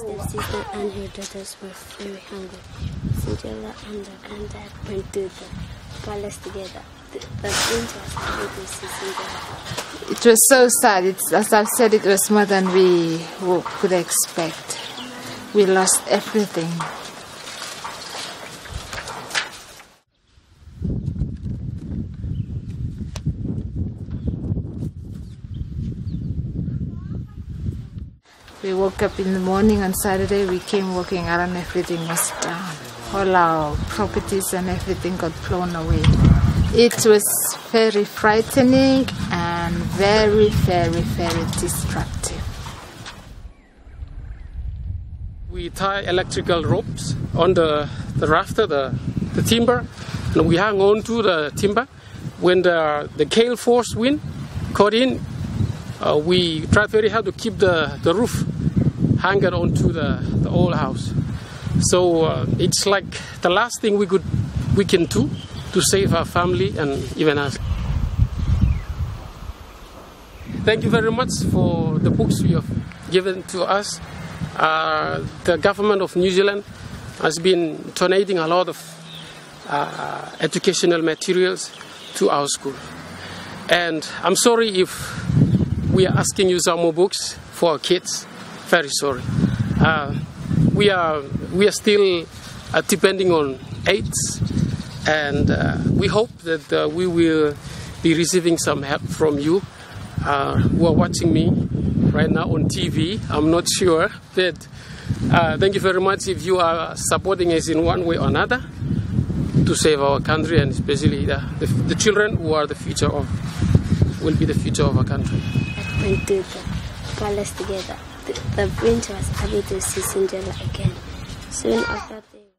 sister and her daughters were very hungry. Cinderella and the granddad went to the palace together. It was so sad. It's, as I've said, it was more than we could expect. We lost everything. We woke up in the morning on Saturday. We came walking around. Everything was down. All our properties and everything got blown away. It was very frightening and very, very, very destructive. We tie electrical ropes on the, the rafter, the, the timber, and we hang on to the timber. When the, the gale force wind caught in, uh, we tried very hard to keep the, the roof hanging onto the, the old house. So uh, it's like the last thing we could we can do to save our family and even us. Thank you very much for the books you have given to us. Uh, the government of New Zealand has been donating a lot of uh, educational materials to our school. And I'm sorry if we are asking you some more books for our kids. Very sorry. Uh, we are we are still uh, depending on aids, and uh, we hope that uh, we will be receiving some help from you uh, who are watching me right now on TV. I'm not sure, but uh, thank you very much if you are supporting us in one way or another to save our country and especially the, the, the children who are the future of will be the future of our country. Went to the palace together. The, the prince was happy to see Cinderella again. Soon after they